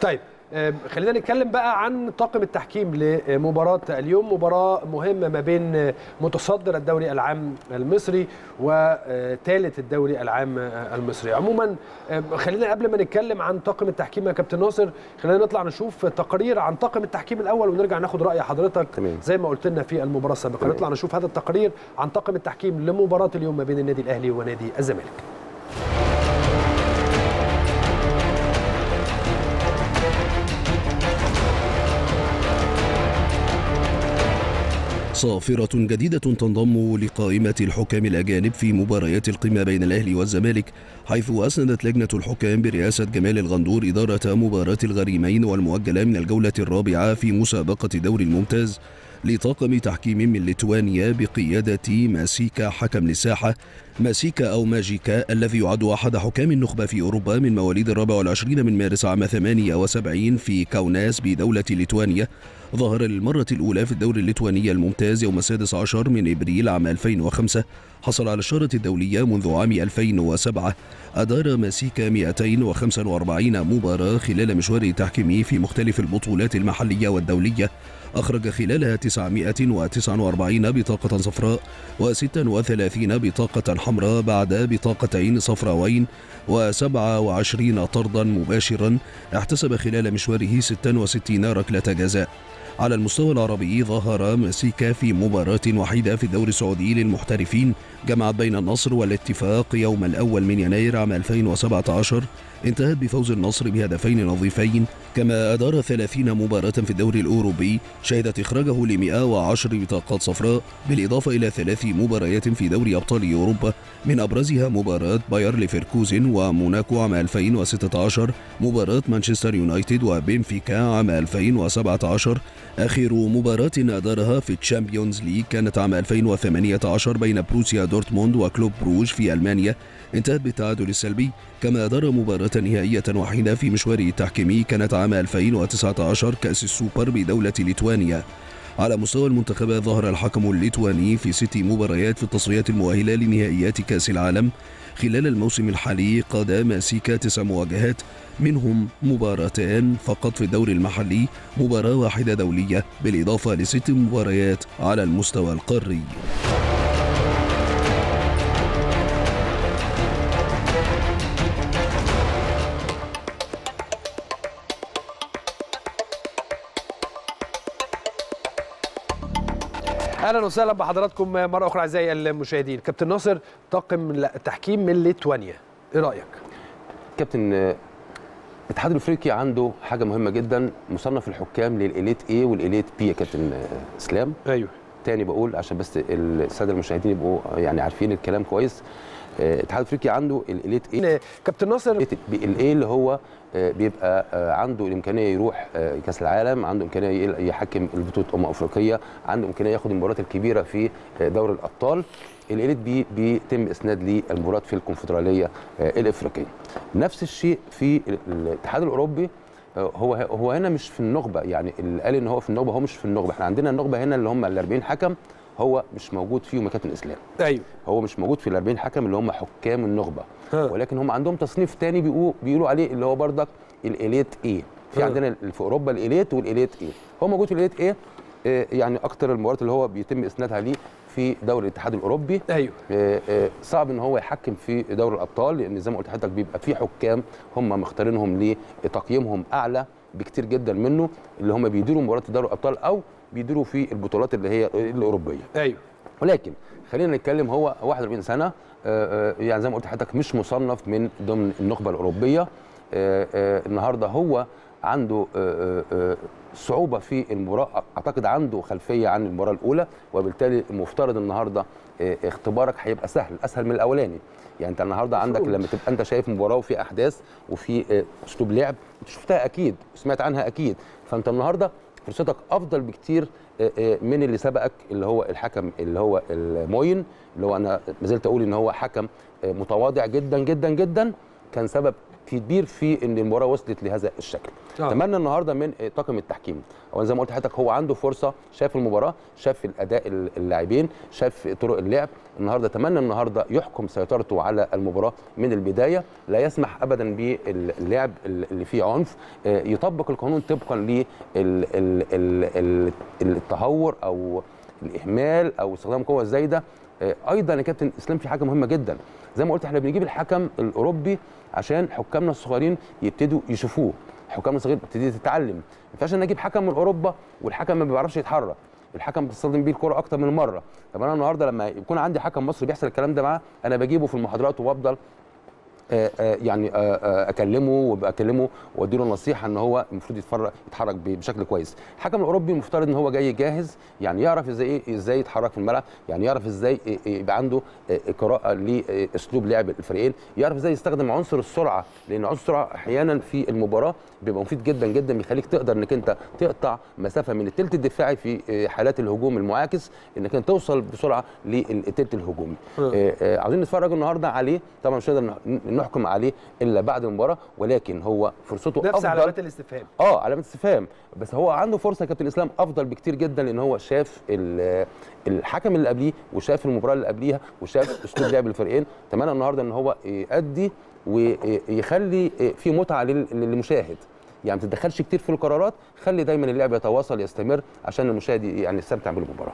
طيب خلينا نتكلم بقى عن طاقم التحكيم لمباراة اليوم مباراة مهمة ما بين متصدر الدوري العام المصري وثالث الدوري العام المصري عموما خلينا قبل ما نتكلم عن طاقم التحكيم يا كابتن ناصر خلينا نطلع نشوف تقرير عن طاقم التحكيم الأول ونرجع ناخد رأي حضرتك تمام. زي ما قلت لنا في المباراة السابقة. نطلع نشوف هذا التقرير عن طاقم التحكيم لمباراة اليوم ما بين النادي الأهلي ونادي الزمالك صافرة جديدة تنضم لقائمة الحكام الأجانب في مباريات القمة بين الأهلي والزمالك حيث أسندت لجنة الحكام برئاسة جمال الغندور إدارة مباراة الغريمين والمؤجلة من الجولة الرابعة في مسابقة دوري الممتاز. لطاقم تحكيم من ليتوانيا بقيادة ماسيكا حكم للساحة ماسيكا أو ماجيكا الذي يعد أحد حكام النخبة في أوروبا من مواليد الرابع والعشرين من مارس عام 78 في كاوناس بدولة ليتوانيا. ظهر للمرة الأولى في الدوري الليتواني الممتاز يوم السادس عشر من إبريل عام 2005 حصل على الشارة الدولية منذ عام 2007 أدار ماسيكا 245 مباراة خلال مشواره التحكيمي في مختلف البطولات المحلية والدولية. أخرج خلالها 949 بطاقة صفراء و36 بطاقة حمراء بعد بطاقتين صفراوين و27 طردا مباشرا احتسب خلال مشواره 66 ركلة جزاء. على المستوى العربي ظهر ماسيكا في مباراة وحيدة في الدوري السعودي للمحترفين جمعت بين النصر والاتفاق يوم الأول من يناير عام 2017 انتهت بفوز النصر بهدفين نظيفين كما أدار 30 مباراة في الدوري الأوروبي شهدت إخراجه ل 110 بطاقات صفراء بالإضافة إلى ثلاث مباريات في دوري أبطال أوروبا. من أبرزها مباراة باير ليفركوزن وموناكو عام 2016 مباراة مانشستر يونايتد وبنفيكا عام 2017 آخر مباراة أدارها في ال Champions League كانت عام 2018 بين بروسيا دورتموند وكلوب بروج في ألمانيا. انتهت بالتعادل السلبي كما أدار مباراة نهائية وحيدة في مشواره التحكيمي كانت عام 2019 كأس السوبر بدولة ليتوانيا. على مستوى المنتخبات ظهر الحكم الليتواني في ست مباريات في التصفيات المؤهلة لنهائيات كأس العالم خلال الموسم الحالي قاد ماسيكا تسع مواجهات منهم مباراتان فقط في الدوري المحلي مباراة واحدة دولية بالإضافة لست مباريات على المستوى القاري. أهلا وسهلا بحضراتكم مرة أخرى أعزائي المشاهدين. كابتن ناصر طاقم التحكيم من ليتوانيا. إيه رأيك؟ كابتن الاتحاد الأفريقي عنده حاجة مهمة جدا مصنف الحكام للإليت اي والإليت بي يا كابتن إسلام. أيوه. تاني بقول عشان بس السادة المشاهدين يبقوا يعني عارفين الكلام كويس. الاتحاد الافريقي عنده الإليت اي كابتن ناصر الايه اللي هو آه، بيبقى آه، عنده الإمكانية يروح آه، كأس العالم عنده إمكانية يحكم البطولة أمم أفريقية عنده إمكانية ياخد المباريات الكبيرة في آه، دوري الأبطال. الإليت بي بيتم إسناد للمباريات في الكونفدرالية آه، الإفريقية. نفس الشيء في ال- الاتحاد الأوروبي آه، هو هو هنا مش في النخبة يعني اللي قال إن هو في النخبة هو مش في النخبة. إحنا عندنا النخبة هنا اللي هم ال 40 حكم هو مش موجود فيهم يا كابتن اسلام أيوه. هو مش موجود في ال 40 حكم اللي هم حكام النخبة. ها. ولكن هم عندهم تصنيف تاني بيقولوا بيقولوا عليه اللي هو بردك الإليت إيه في. عندنا في أوروبا الإليت والإليت إيه هو موجود في الإليت إيه يعني أكتر المباريات اللي هو بيتم إسنادها ليه في دوري الاتحاد الأوروبي. أيوه. آه، آه، صعب إن هو يحكم في دوري الأبطال لأن زي ما قلت لحضرتك بيبقى في حكام هم مختارينهم لتقييمهم أعلى بكتير جدا منه اللي هم بيديروا مباريات دوري الأبطال أو بيديروا في البطولات اللي هي الأوروبية. أيوه. ولكن خلينا نتكلم هو 41 سنة آه، آه، يعني زي ما قلت لحضرتك مش مصنف من ضمن النخبة الأوروبية. آه، النهارده هو عنده صعوبة في المباراة أعتقد عنده خلفية عن المباراة الأولى وبالتالي المفترض النهارده اختبارك هيبقى سهل أسهل من الأولاني. يعني أنت النهارده عندك. لما تبقى أنت شايف مباراة وفي أحداث وفي أسلوب لعب أنت شفتها أكيد وسمعت عنها أكيد. فأنت النهارده فرصتك أفضل بكتير آه، آه، من اللي سبقك اللي هو الحكم اللي هو الموين اللي هو أنا ما زلت أقول إن هو حكم آه، متواضع جدا جدا جدا كان سبب كبير في إن المباراة وصلت لهذا الشكل. آه. أتمنى النهارده من طاقم التحكيم. هو زي ما قلت لحضرتك هو عنده فرصة شاف المباراة شاف الأداء اللاعبين شاف طرق اللعب. النهارده أتمنى النهارده يحكم سيطرته على المباراة من البداية. لا يسمح ابدا باللعب اللي فيه عنف. آه، يطبق القانون طبقا للتهور أو الإهمال أو استخدام قوة زايدة. أيضا يا كابتن إسلام في حاجة مهمة جدا. زي ما قلت إحنا بنجيب الحكم الأوروبي عشان حكامنا الصغيرين يبتدوا يشوفوه. حكامنا الصغيرين تبتدي تتعلم. ما ينفعش إن أجيب حكم من أوروبا والحكم ما بيعرفش يتحرك. الحكم بتستخدم بيه الكره أكتر من مرة. طب أنا النهارده لما يكون عندي حكم مصري بيحصل الكلام ده معاه أنا بجيبه في المحاضرات وبفضل آه، آه، يعني آه، آه، أكلمه وأبقى أكلمه وأديله نصيحة إن هو المفروض يتفرج يتحرك بشكل كويس الحكم الأوروبي المفترض إن هو جاي جاهز يعني يعرف إزاي إيه إزاي يتحرك في الملعب يعني يعرف إزاي يبقى عنده آه، قراءه لأسلوب لعب الفريقين يعرف إزاي يستخدم عنصر السرعة لأن عنصر السرعه أحيانا في المباراة بيبقى مفيد جدا جدا بيخليك تقدر إنك أنت تقطع مسافة من الثلث الدفاعي في آه، حالات الهجوم المعاكس إنك أنت توصل بسرعة للثلث الهجومي آه. آه، آه، عاوزين نتفرج النهارده عليه طبعا مش هنقدر نحكم عليه إلا بعد المباراة ولكن هو فرصته نفس أفضل. علامات الاستفهام. آه علامه استفهام بس هو عنده فرصة كابتن إسلام أفضل بكتير جدا لأن هو شاف ال- الحكم اللي قبليه وشاف المباراة اللي قبليها وشاف أسلوب لعب الفريقين. أتمنى النهارده إن هو يأدي ويخلي في متعة لل- للمشاهد. يعني ما تتدخلش كتير في القرارات خلي دايما اللعب يتواصل يستمر عشان المشاهد يعني يستمتع بالمباراة.